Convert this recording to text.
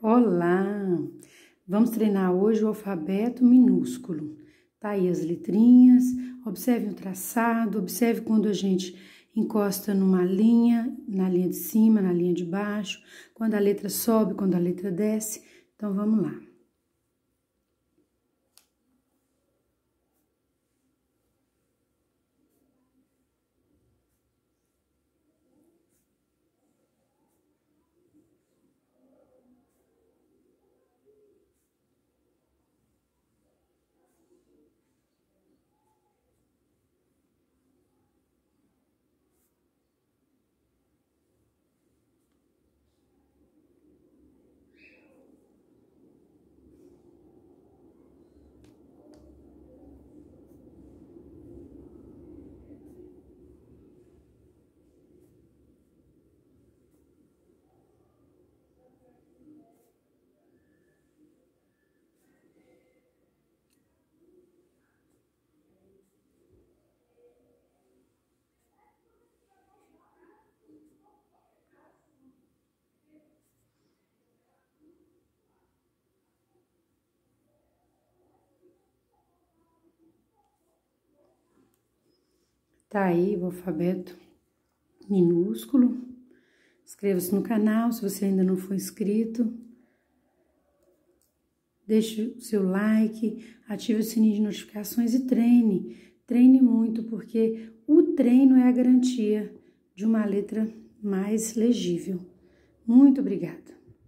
Olá! Vamos treinar hoje o alfabeto minúsculo. Tá aí as letrinhas, observe o traçado, observe quando a gente encosta numa linha, na linha de cima, na linha de baixo, quando a letra sobe, quando a letra desce. Então, vamos lá. Tá aí o alfabeto minúsculo. Inscreva-se no canal se você ainda não for inscrito. Deixe o seu like, ative o sininho de notificações e treine. Treine muito, porque o treino é a garantia de uma letra mais legível. Muito obrigada.